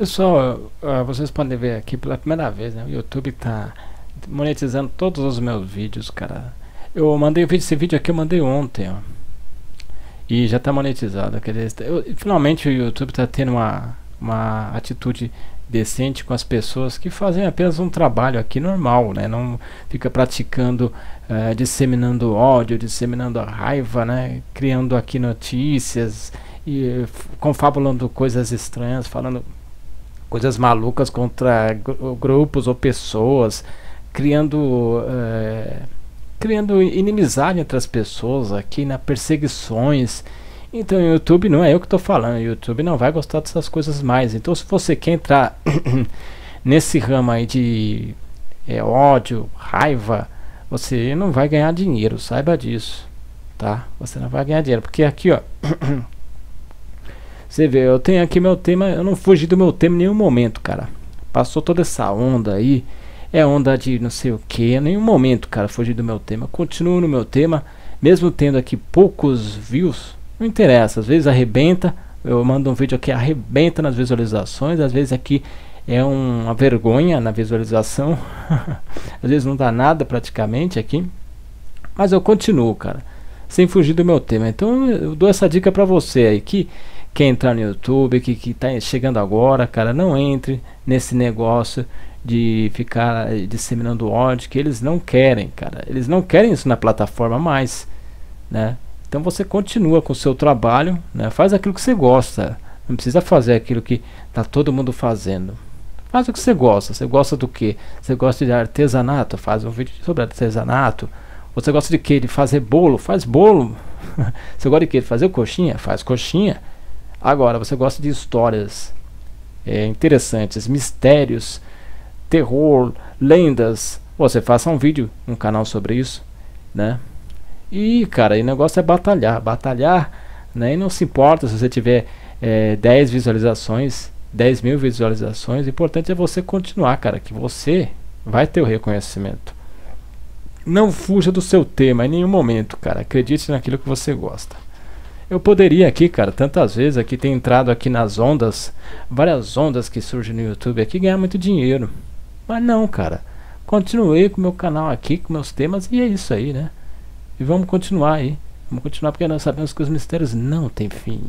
Pessoal, uh, vocês podem ver aqui pela primeira vez, né? O YouTube está monetizando todos os meus vídeos, cara. Eu mandei esse vídeo aqui, eu mandei ontem, ó. E já está monetizado. Quer dizer, eu, finalmente o YouTube está tendo uma, uma atitude decente com as pessoas que fazem apenas um trabalho aqui normal, né? Não fica praticando, uh, disseminando ódio, disseminando raiva, né? Criando aqui notícias e confabulando coisas estranhas, falando coisas malucas contra grupos ou pessoas, criando uh, criando inimizade entre as pessoas aqui, na né? perseguições. Então o YouTube não é eu que estou falando, o YouTube não vai gostar dessas coisas mais. Então se você quer entrar nesse ramo aí de é, ódio, raiva, você não vai ganhar dinheiro, saiba disso, tá? Você não vai ganhar dinheiro, porque aqui ó, você vê, eu tenho aqui meu tema, eu não fugi do meu tema em nenhum momento, cara. Passou toda essa onda aí, é onda de não sei o que, em nenhum momento, cara, fugi do meu tema. Continuo no meu tema, mesmo tendo aqui poucos views, não interessa, às vezes arrebenta, eu mando um vídeo aqui, arrebenta nas visualizações, às vezes aqui é um, uma vergonha na visualização, às vezes não dá nada praticamente aqui, mas eu continuo, cara, sem fugir do meu tema. Então eu dou essa dica para você aí que quer entrar no YouTube, que, que tá chegando agora, cara, não entre nesse negócio de ficar disseminando ódio que eles não querem, cara. Eles não querem isso na plataforma mais, né? Então você continua com o seu trabalho, né? faz aquilo que você gosta. Não precisa fazer aquilo que está todo mundo fazendo. Faz o que você gosta. Você gosta do que? Você gosta de artesanato? Faz um vídeo sobre artesanato. Você gosta de que? De fazer bolo? Faz bolo. você gosta de que? De fazer coxinha? Faz coxinha. Agora, você gosta de histórias é, interessantes, mistérios, terror, lendas. Você faça um vídeo, um canal sobre isso, né? E, cara, o negócio é batalhar. Batalhar, né? E não se importa se você tiver é, 10 visualizações, 10 mil visualizações. O importante é você continuar, cara, que você vai ter o reconhecimento. Não fuja do seu tema em nenhum momento, cara. Acredite naquilo que você gosta. Eu poderia aqui, cara, tantas vezes aqui ter entrado aqui nas ondas, várias ondas que surgem no YouTube aqui, ganhar muito dinheiro. Mas não, cara. Continuei com o meu canal aqui, com meus temas, e é isso aí, né? E vamos continuar aí. Vamos continuar porque nós sabemos que os mistérios não têm fim.